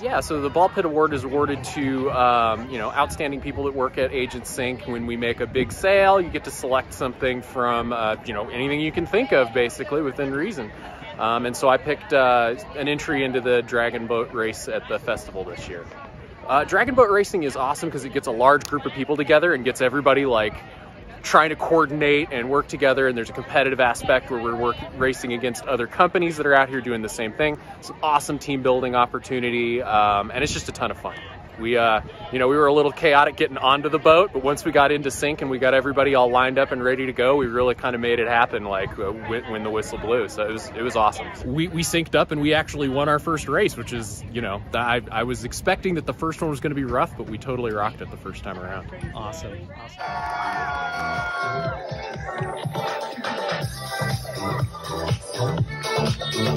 Yeah, so the Ball Pit Award is awarded to um, you know outstanding people that work at AgentSync. When we make a big sale, you get to select something from uh, you know anything you can think of, basically within reason. Um, and so I picked uh, an entry into the Dragon Boat race at the festival this year. Uh, Dragon Boat racing is awesome because it gets a large group of people together and gets everybody like trying to coordinate and work together. And there's a competitive aspect where we're work, racing against other companies that are out here doing the same thing. It's an awesome team building opportunity, um, and it's just a ton of fun. We, uh, you know, we were a little chaotic getting onto the boat, but once we got into sync and we got everybody all lined up and ready to go, we really kind of made it happen. Like uh, when, when, the whistle blew, so it was it was awesome. We we synced up and we actually won our first race, which is you know I I was expecting that the first one was going to be rough, but we totally rocked it the first time around. Awesome. awesome.